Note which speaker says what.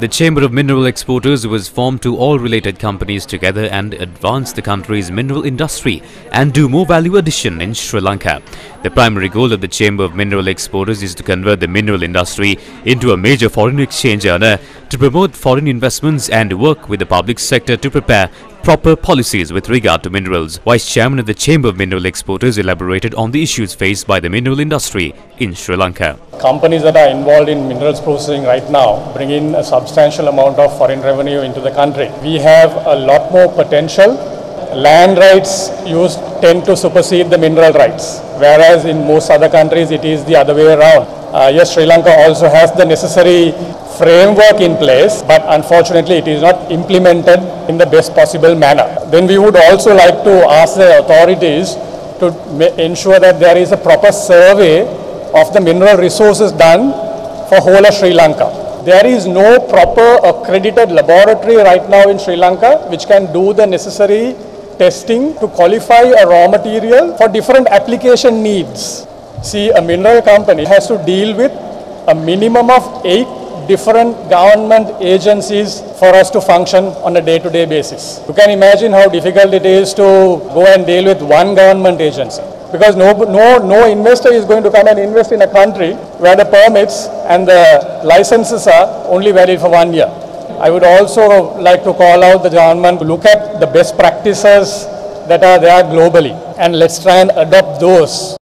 Speaker 1: The Chamber of Mineral Exporters was formed to all related companies together and advance the country's mineral industry and do more value addition in Sri Lanka. The primary goal of the Chamber of Mineral Exporters is to convert the mineral industry into a major foreign exchange earner, to promote foreign investments and work with the public sector to prepare proper policies with regard to minerals. Vice Chairman of the Chamber of Mineral Exporters elaborated on the issues faced by the mineral industry in Sri Lanka.
Speaker 2: Companies that are involved in minerals processing right now bring in a substantial amount of foreign revenue into the country. We have a lot more potential. Land rights used tend to supersede the mineral rights, whereas in most other countries it is the other way around. Uh, yes, Sri Lanka also has the necessary framework in place, but unfortunately it is not implemented in the best possible manner. Then we would also like to ask the authorities to ensure that there is a proper survey of the mineral resources done for whole of Sri Lanka. There is no proper accredited laboratory right now in Sri Lanka which can do the necessary testing to qualify a raw material for different application needs. See, a mineral company has to deal with a minimum of eight different government agencies for us to function on a day-to-day basis. You can imagine how difficult it is to go and deal with one government agency. Because no, no, no investor is going to come and invest in a country where the permits and the licenses are only valid for one year. I would also like to call out the government to look at the best practices that are there globally. And let's try and adopt those